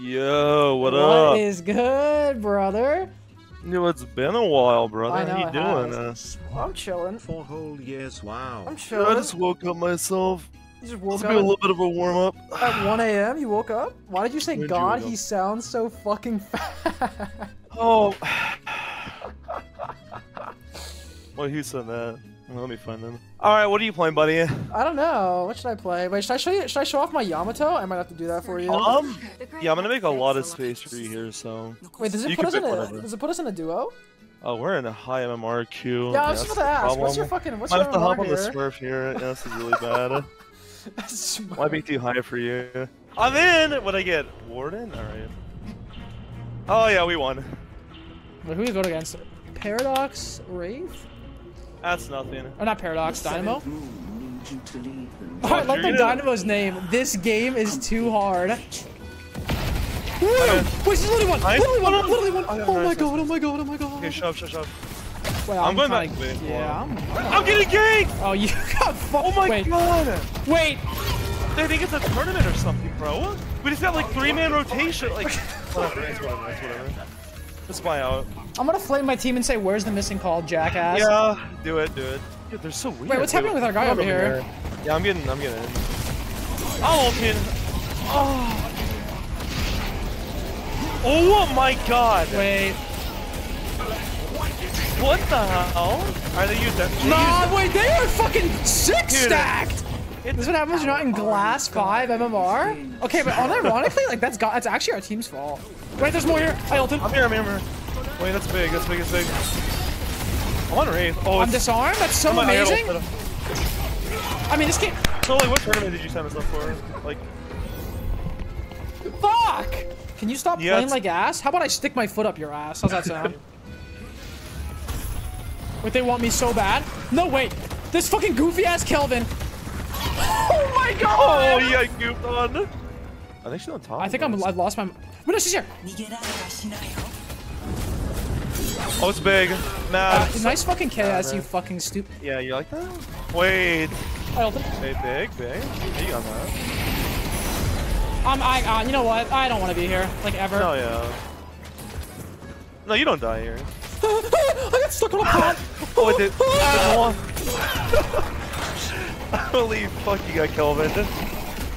Yo, what, What up? is good, brother? Yo, it's been a while, brother. I know How you doing? has. Uh, I'm chilling. Four whole years, wow. I'm chilling. I just woke up myself. You just This woke will be a little bit of a warm up. at 1 a.m. You woke up? Why did you say When did you God? He sounds so fucking fast. Oh. well, who said that? Well, let me find them. All right, what are you playing, buddy? I don't know. What should I play? Wait, should I show you? Should I show off my Yamato? I might have to do that for you. Um, yeah, I'm gonna make a lot of space for you here. So, Wait, does it you put us in pick a? whatever. Does it put us in a duo? oh, we're in a high MMR queue. Yeah, I was just about to the ask. What's your fucking? What's Might your have to hop MMR on the here? Smurf here. Yeah, this is really bad. Smurf. Might be too high for you. I'm in. What I get? Warden. All right. Oh yeah, we won. Wait, who we go against? Paradox Wraith? That's nothing. Or not Paradox, Dynamo? Need you to leave them. I like the Dynamo's name. This game is too hard. Woo! Wait, she's literally one! Nice. Literally one! Oh. Literally one! Oh, yeah, Oh my god, oh my god, oh my god. Okay, shove, shove, shove. Wait, I'm going kinda- back. Wait, hold Yeah, on. I'm... I'm getting ganked. Oh, you got fu- Oh my wait, god. Wait! I think it's a tournament or something, bro. We just got like three man rotation. Like, whatever, it's whatever, it's whatever. Let's buy out. I'm gonna flame my team and say, where's the missing call, jackass? Yeah, do it, do it. Dude, they're so weird. Wait, what's dude. happening with our guy Come over here? Yeah, I'm getting, I'm getting in. I'll ult in. Oh. Oh my god. Wait. What the hell? Are they using that? Nah, wait, they are fucking six Dude. stacked! This is what happens when you're not in glass 5 MMR? Okay, but unironically, like, that's got, that's actually our team's fault. Wait, there's more here. I ulted. I'm here, I'm here, I'm here. Wait, that's big, that's big, that's big. I'm on Wraith. Oh, I'm disarmed. That's so I'm amazing. I mean, this game. So, like, what tournament did you sign us up for? Like, Fuck! Can you stop Yeah, playing it's- like ass? How about I stick my foot up your ass? How's that sound? Wait, they want me so bad? No, wait. This fucking goofy ass Kelvin. Oh my god! oh, yeah, goofed on. I think she's on top. I think I'm. I've lost my. Wait, no, she's here. Oh, it's big. Nah. Uh, nice fucking KS, man. you fucking stupid. Yeah, you like that? Wait. I ulted. Hey, big, big. You got that. Um, I. Uh, you know what? I don't want to be here. Like ever. No, yeah. No, you don't die here. I got stuck on a pot. Oh, it did. Holy fuck, you got Kelvin.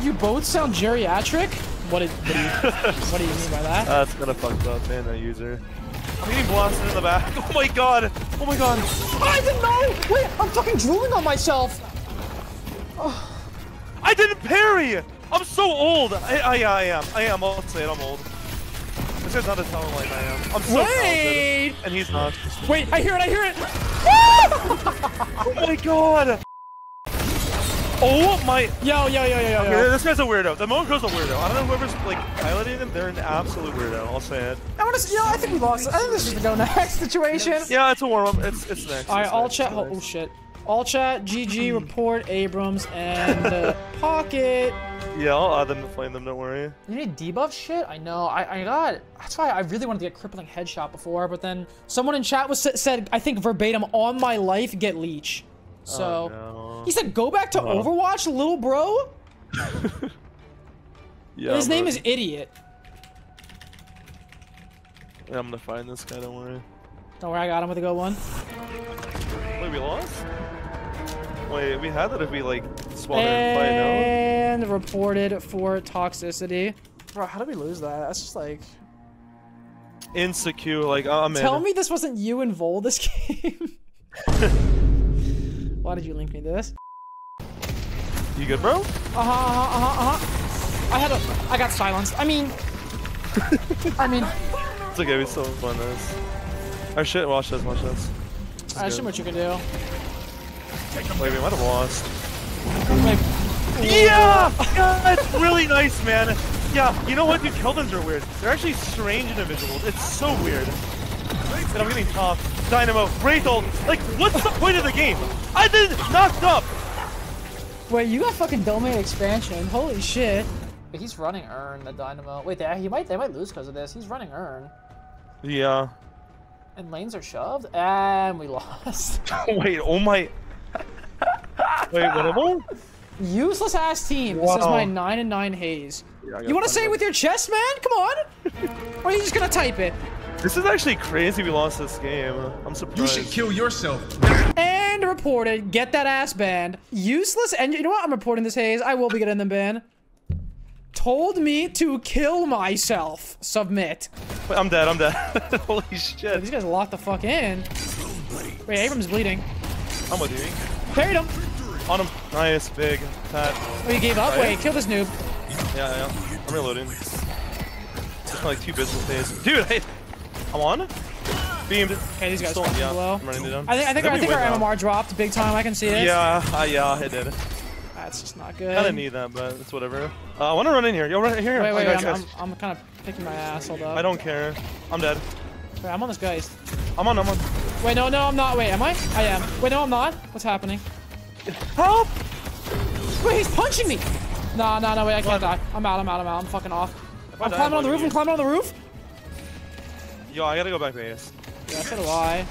You both sound geriatric. What did? What do you? what do you mean by that? That's gonna fuck up, man, that user. I'm getting blasted in the back. Oh my god. Oh my god. I didn't know. Wait, I'm fucking drooling on myself. Oh. I didn't parry! I'm so old! I, I, I am. I am. I'll say it, I'm old. This guy's not as talented like I am. I'm so Wait. talented. And he's not. Wait, I hear it. I hear it. Oh my god! Oh my... Yo, yo, yo, yo, yo, Yeah, yo. this guy's a weirdo. The Monaco's a weirdo. I don't know whoever's like piloting them. They're an absolute weirdo. I'll say it. I want to. You know, I think we lost. I think this is the go next situation. Yeah, it's a warm up. It's it's next. All right, It's all next, chat. Oh, next. oh shit. All chat. GG. Report Abrams and uh, Pocket. Yeah, I'll add them to flame them. Don't worry. You need debuff shit? I know. I, I got. That's why I really wanted to get a crippling headshot before, but then someone in chat was said I think verbatim on my life get leech. So Oh, no. He said go back to Uh-huh. Overwatch, little bro. Yeah, His I'm name is Idiot. Yeah, I'm gonna find this guy. Don't worry. Don't worry, I got him with a good one. Wait, we lost? Wait, we had that if we like spawned there and fight out. And reported for toxicity. Bro, how did we lose that? That's just like. Insecure, like I'm in. Tell me this wasn't you and Voll this game. Why did you link me to this? You good, bro? Uh huh, uh huh, uh huh, uh huh. I had a. I got silenced. I mean. I mean. It's okay. We still won this. Or shit. Watch this. Watch this. This is I see what you can do. Wait, we might have lost. Like, Yeah! That's really nice, man. Yeah, you know what, dude? Kelvins are weird. They're actually strange individuals. It's so weird. And I'm getting top. Dynamo, Wraith. Like, what's the point of the game? I did knocked up. wait, you got fucking domain expansion. Holy shit. But He's running Earn, the Dynamo. Wait, they, he might, they might lose because of this. He's running Earn. Yeah. And lanes are shoved. And we lost. Wait, oh my. Wait, winnable? Useless ass team. This is my 9 and 9 haze. Yeah, you want to say it with with your chest, man? Come on. or are you just gonna type it? This is actually crazy we lost this game. I'm surprised. You should kill yourself. And reported. Get that ass banned. Useless. And you know what? I'm reporting this haze. I will be getting them banned. Told me to kill myself. Submit. Wait, I'm dead, I'm dead. Holy shit. These guys locked the fuck in. Wait, Abram's bleeding. I'm with you. Parried him. On him. Nice, big, fat. Oh, you gave up? Right. Wait, kill this noob. Yeah, yeah. I'm reloading. Just like two business days. Dude, hey! I'm on? Beamed. Okay, these guys Still- fucking yeah, below. I'm running down. I think I think, I think our win now. MMR dropped big time. I can see it. Yeah, uh, yeah, it did. That's just not good. I didn't need that, but it's whatever. Uh, I want to run in here. Yo, run here. here. Wait, wait, wait. I'm. I'm, I'm kind of picking my ass. Hold up. I don't care. I'm dead. Wait, I'm on this guy's. I'm on, I'm on. Wait, no, no, I'm not. Wait, am I? I am. Wait, no, I'm not. What's happening? Help! Wait, he's punching me. No, no, no. Wait, I can't die. I'm out. I'm out. I'm out. I'm fucking off. I'm climbing on the roof. I'm climbing on the roof. Yo, I gotta go back base. Yeah, so do I.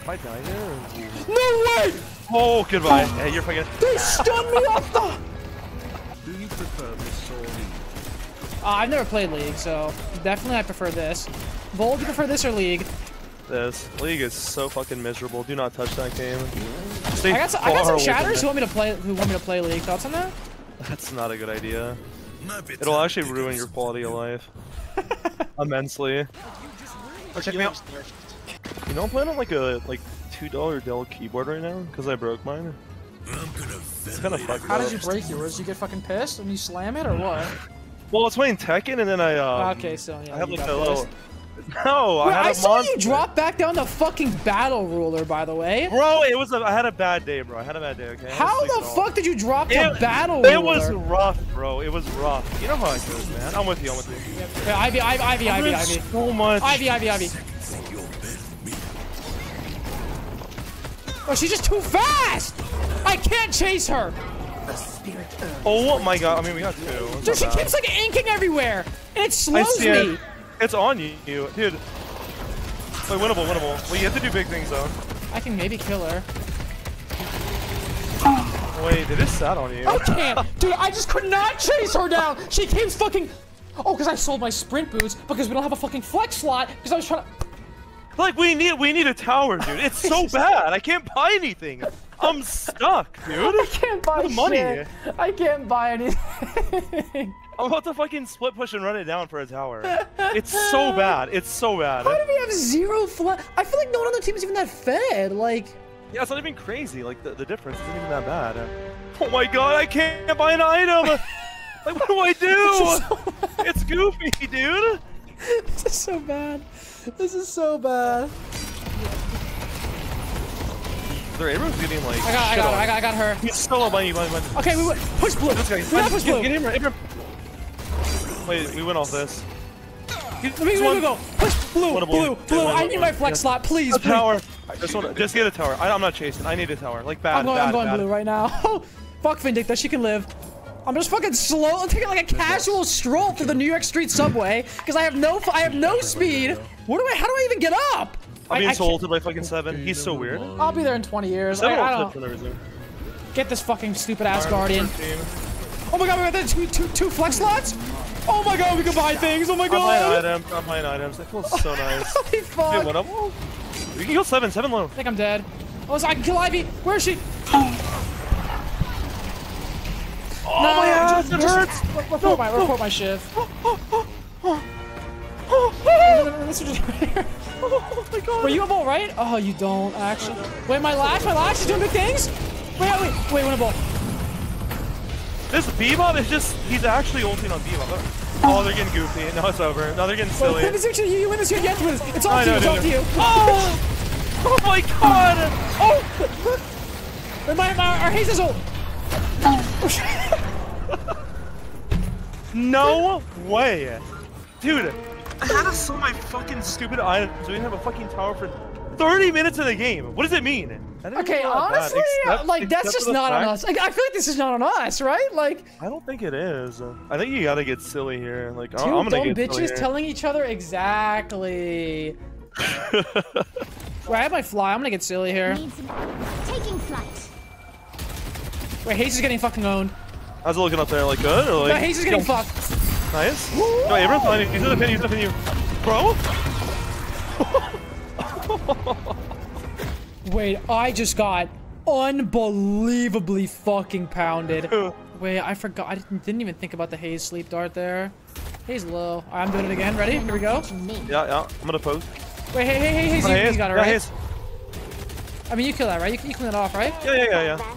If I die here. No way! Oh, goodbye. Hey, you're fucking. They stunned me off the. Do you prefer this or League? Uh, I've never played League, so definitely I prefer this. Bold, you prefer this or League? This league is so fucking miserable. Do not touch that game. Stay I got some, I got some away chatters who want me to play who want me to play League. Thoughts on that? That's not a good idea. It'll actually ruin your quality of life immensely. Oh, check me out. You know, I'm playing on like a like two dollar Dell keyboard right now because I broke mine. It's kind of fucked How up. did you break yours? Did you get fucking pissed and you slam it or what? Well, I was playing Tekken and then I um, okay, so yeah. I have you like a little. No, Wait, I had I saw monster. you drop back down the fucking battle ruler, by the way. Bro, it was a, I had a bad day, bro. I had a bad day. Okay. How the fuck did you drop the battle it ruler? It was rough, bro. It was rough. You know how it goes, man. I'm with you. I'm with you. Yeah, Ivy, Ivy, Ivy, Ivy, Ivy. So much. Ivy, Ivy, Ivy. Oh, she's just too fast! I can't chase her! Oh, oh my god. I mean, we got two. It's Dude, she bad. keeps like inking everywhere! And it slows me! it. It's on you, dude. Wait, winnable, winnable. Well, you have to do big things though. I can maybe kill her. Wait, they just sat on you. I can't! Dude, I just could not chase her down! She keeps fucking... Oh, because I sold my sprint boots because we don't have a fucking flex slot because I was trying to... Like we need, we need a tower, dude. It's so bad. I can't buy anything. I'm stuck, dude. I can't buy The money. I can't buy anything. I'm about to fucking split push and run it down for a tower. It's so bad. It's so bad. How do we have zero flat? I feel like no one on the team is even that fed. Like... Yeah, it's not even crazy. Like the, the difference isn't even that bad. Oh my god, I can't buy an item. like what do I do? It's goofy, dude. This is so bad. This is so bad. Their Abram's getting like. I got, I got, on. I got, I got her. He's solo by you, by by. Okay, we went. Push blue. This guy. We gotta push Get, blue. get him, Abram. Wait, we went off this. Let me, let me go. Push blue, blue, blue. blue. Yeah, I need my flex yeah. slot, please. A please. tower. Just, wanna, just get a tower. I, I'm not chasing. I need a tower. Like bad, I'm going, bad, I'm going bad. blue right now. Fuck Vindicta, she can live. I'm just fucking slow. I'm taking like a casual stroll through the New York Street subway because I have no, I have no speed. What do I? How do I even get up? I'm I- being I sold by fucking seven. He's so weird. I'll be there in 20 years. I, Seven I will don't flip for no reason. get this fucking stupid ass guardian. Oh my god, we got the two, two, two flex slots. Oh my god, we can buy things. Oh my I'm buying items. I'm buying items. That feels so nice. Holy Dude, fuck. one up. We can kill seven. Seven low. I think I'm dead. Oh, so I can kill Ivy. Where is she? Oh my ass, it hurts. Report my, report my shiv. This is just- Oh my god. Wait, you have ball, right? Oh, you don't, actually. Wait, my lash, my lash is doing big things? Wait, wait, wait, win a ball. This Bebop is just, he's actually ulting on Bebop. Oh, they're getting goofy. No, it's over. No, they're getting Wait, silly. actually, you, you win this, you to this. It's I all to you, it's all to you. Oh! Oh my god! Oh! Wait, my, my, our haze is ult. No way! Dude, I had to sell my fucking stupid items we didn't have a fucking tower for 30 minutes of the game. What does it mean? That didn't Okay, feel that honestly, except- like, that's just for the not on us. Like, I feel like this is not on us, right? Like, I don't think it is. I think you gotta get silly here. Like, I- 2 I'm gonna dumb get bitches here. telling each other exactly. Wait, I have my fly. I'm gonna get silly here. Need some taking flight. Wait, Haze is getting fucking owned. I was looking up there? Like good or like? No, Haze is getting fucked. Nice. No, Abrams behind you. He's in the pin. He's in the pin. You, bro. Wait, I just got unbelievably fucking pounded. Wait, I forgot. I didn't, didn't even think about the Haze sleep dart there. Haze low. I'm doing it again. Ready? Here we go. Yeah, yeah. I'm gonna pose. Wait, hey, hey, hey, Come you, on, you got it, right? Haze. I mean, you kill that, right? You, you clean it off, right? Yeah, yeah, yeah, yeah.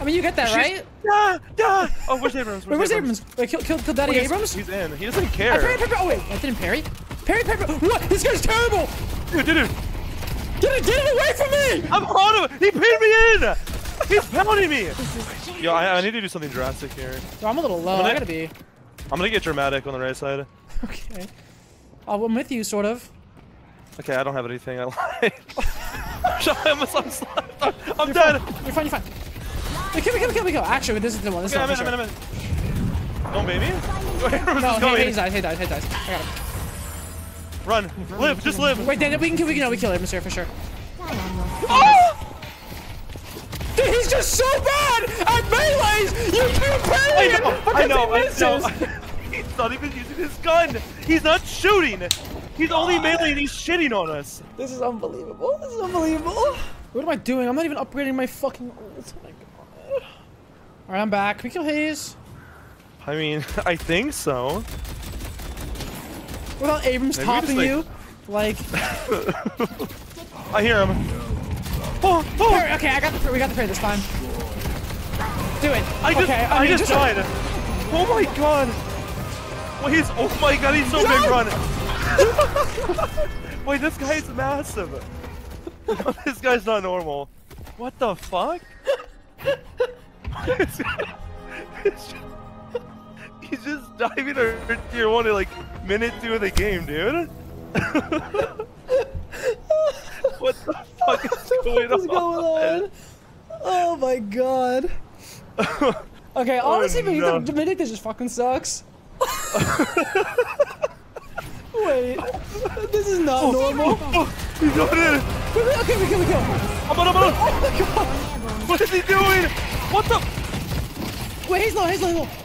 I mean, you get that, right? Yeah, yeah. Oh, where's Abrams? Wait, where's Abrams? Wait, kill, kill, kill Daddy He's- Abrams? He's in. He doesn't care. I parry, parry, oh wait, I didn't parry. Parry, parry, parry. What? This guy's terrible. Dude, dude, dude. Get it, get it away from me. I'm on him. He pinned me in. He's pounding me. Yo, I, I need to do something drastic here. So I'm a little low. Gonna- I gotta be. I'm gonna get dramatic on the right side. Okay. Oh, I'm with you, sort of. Okay, I don't have anything I like. I'm, I'm, I'm, I'm dead. You're fine, you're fine. Wait, kill me, kill me, kill me, kill. Actually, this is the one. This is Okay, the I'm one in, for I'm in. I'm in. Don't baby. Abrams No, is hey, going. hey, dies, hey, dies, hey, dies. I got him. Run. Live. Just live. Wait, Dan, we can we can, no, we kill him, here for sure. Oh! Dude, he's just so bad at melees! You can't parry I know. I know. he I know. He's not even using his gun. He's not shooting. He's only melee and he's shitting on us. This is unbelievable. This is unbelievable. What am I doing? I'm not even upgrading my fucking ult. Oh my god. Alright, I'm back. Can we kill Haze? I mean, I think so. Without Abrams Maybe topping just, you? Like, I hear him. Oh, oh. Okay, I got the we got the parry this time. Do it. I just, okay, I, mean, just died. Oh my god. Wait, he's, oh my god, he's so big, run. Wait, this guy's massive. this guy's not normal. What the fuck? Guy- it's just- he's just diving our tier one at like minute two of the game, dude. what the fuck is going on? going on? Oh my god. Okay, oh, honestly, Oh, no. the Vindicta just fucking sucks. Wait, this is not oh, normal. Oh, oh he's going in. Okay, we kill, we kill. I'm on, I'm on. Oh my god. What is he doing? What the? Wait, he's low, he's low, he's low.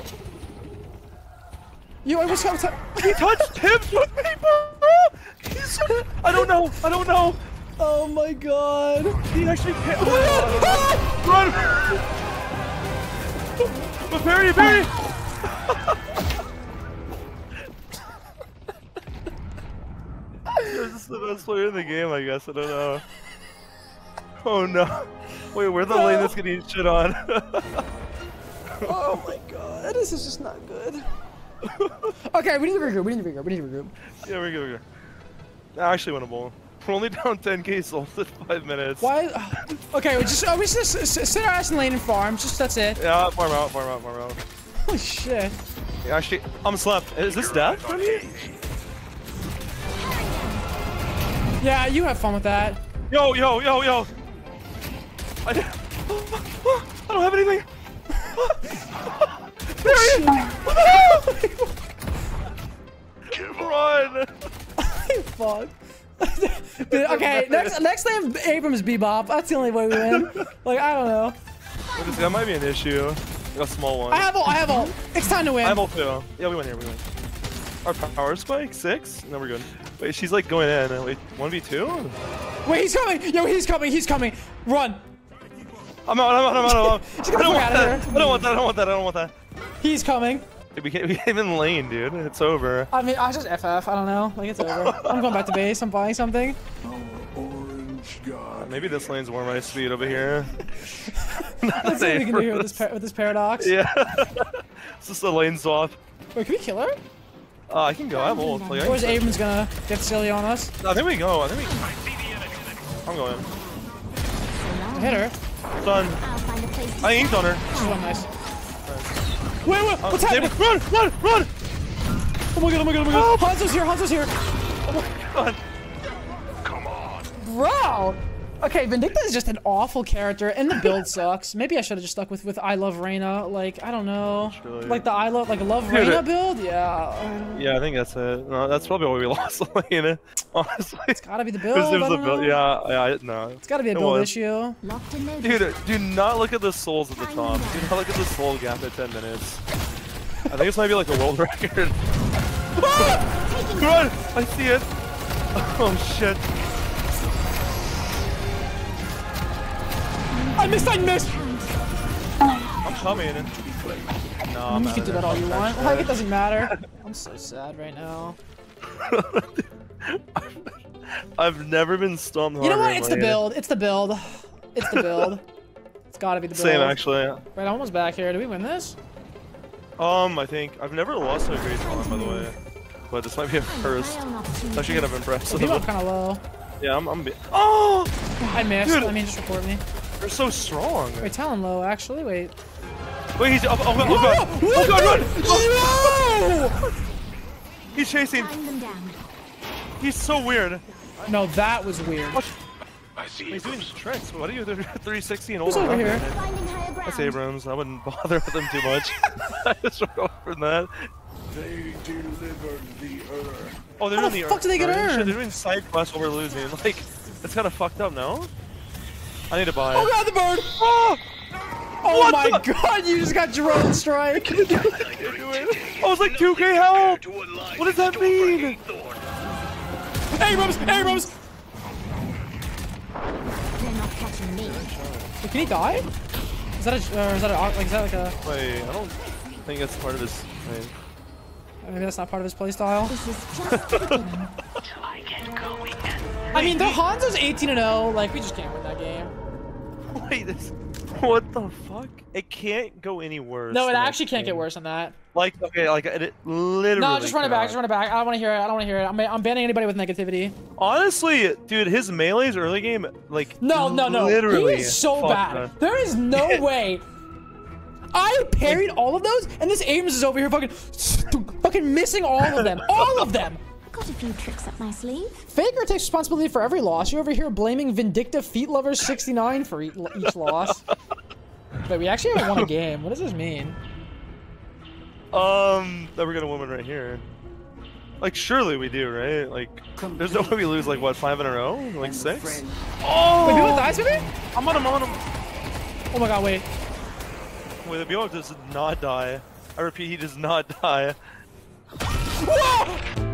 Yo, I was trying to. He touched hips with me, bro. He's, I don't know. I don't know. Oh my god. He actually can't. Oh, Run! But parry, parry! This is the best player in the game, I guess. I don't know. Oh no. Wait, where's the lane that's getting shit on? Oh my god, this is just not good. Okay, we need to regroup, we need to regroup, we need to regroup. yeah, we're good, we're good. Actually bowl We're only down 10k souls in 5 minutes. Why? Okay, we just, oh, we just sit our ass in lane and farm, just that's it. Yeah, farm out, farm out, farm out. Holy shit. Yeah, actually, I'm slept. Is this death? Yeah, you have fun with that. Yo, yo, yo, yo. I, I don't have anything. there he is. Run. Fuck. Dude, okay, next next time Abrams bebop. That's the only way we win. Like I don't know. This- That might be an issue. A small one. I have all. I have all. It's time to win. I have all two. Yeah, we win here. We win. Our power spike six. No, we're good. Wait, she's like going in. Wait, one v two. Wait, he's coming. Yo, he's coming. He's coming. Run. I'm out. I'm out. I'm out. I'm out. I get the don't fuck want outta I don't want that. I don't want that. I don't want that. He's coming. We can't. We can't even lane, dude. It's over. I mean, I just FF. I don't know. Like it's over. I'm going back to base. I'm buying something. Orange God. Maybe this lane's more my speed over here. Let's see what we can do here with this par- with this paradox. Yeah. it's just a lane swap. Wait, can we kill her? Uh, I can go. I have ult. Like, I, Or is Abrams gonna get silly on us? I think we go. I think we. Can... I'm going. Hit her. Done. I'll find a place to I inked on her. She's one nice. Wait, wait, Uh, what's happening? Run! Run! Run! Oh my god, oh my god, oh my god. Hanzo's here, Hanzo's here. Oh my god. Come on. Bro! Okay, Vindicta is just an awful character, and the build sucks. Maybe I should have just stuck with with I love Reina. Like I don't know, Really? like the I love like love Dude, Reina build. Yeah, Yeah, I think that's it. No, that's probably why we lost the lane. Honestly, it's gotta be the it build. was, it was the don't build. know. Yeah, yeah, no. It's gotta be a build issue. Locked and loaded. Dude, do not look at the souls at the top. Do not look at the soul gap at 10 minutes. I think this might be like a world record. Run! I see it. Oh shit. I missed. I missed. I'm coming. No, I'm You can do that all you want. Like it doesn't matter. I'm so sad right now. I've never been stunned You know what? It's the build. It's the build. It's the build. It's gotta be the build. Same actually. Wait, I'm almost back here. Do we win this? Um, I think I've never lost to a great time by the way, but this might be a first. It's actually kind of impressive. People are kind of low. Yeah, I'm. I'm be oh, I missed. Dude. I mean, just report me. They're so strong. Wait, Talon low, actually. Wait. Wait, he's. Oh, oh, god, oh god! Oh, oh god, run! Oh. He's chasing. Tying down. He's so weird. No, that was weird. I see He's doing tricks. What are you? They're 360 and Who's over. over here? Finding higher That's ground. Abrams. I wouldn't bother with him too much. I just went over that. They delivered the earth. Oh, they're How doing the the fuck do they get Shit, earned? They're doing side quests while we're losing. Like, it's kind of fucked up, no? I need to buy it. Oh god, the bird! Oh! Oh What my the- god, you just got drone strike! I was like 2k health! What does that mean? Abrams! Abrams! They're not catching me. Wait, can he die? Is that a, or is that a, like, is that like a, Wait, I don't think that's part of his thing. maybe that's not part of his playstyle? This is just the beginning. I mean, the Hanzo's 18 and 0, like, we just can't win that game. Wait, this. What the fuck? It can't go any worse. No, it actually can't get worse than that. Like, okay, like, it literally. No, just run it back, just run it back. I don't want to hear it, I don't want to hear it. I'm, I'm banning anybody with negativity. Honestly, dude, his melee's early game, like, No, no, no. literally he is so bad. up. There is no way. I parried all of those, and this Abrams is over here fucking, fucking missing all of them. All of them. Got a few tricks up my sleeve. Faker takes responsibility for every loss. You're over here blaming Vindictive Feet Lovers 69 for each loss. But we actually haven't won a game. What does this mean? Um, that we're gonna win right here. Like, surely we do, right? Like, there's no way we lose, like, what, five in a row? Like, six? Oh! Wait, people dies with me? I'm on him, I'm on him. Oh my god, wait. Wait, the Beowulf does not die. I repeat, he does not die. Whoa!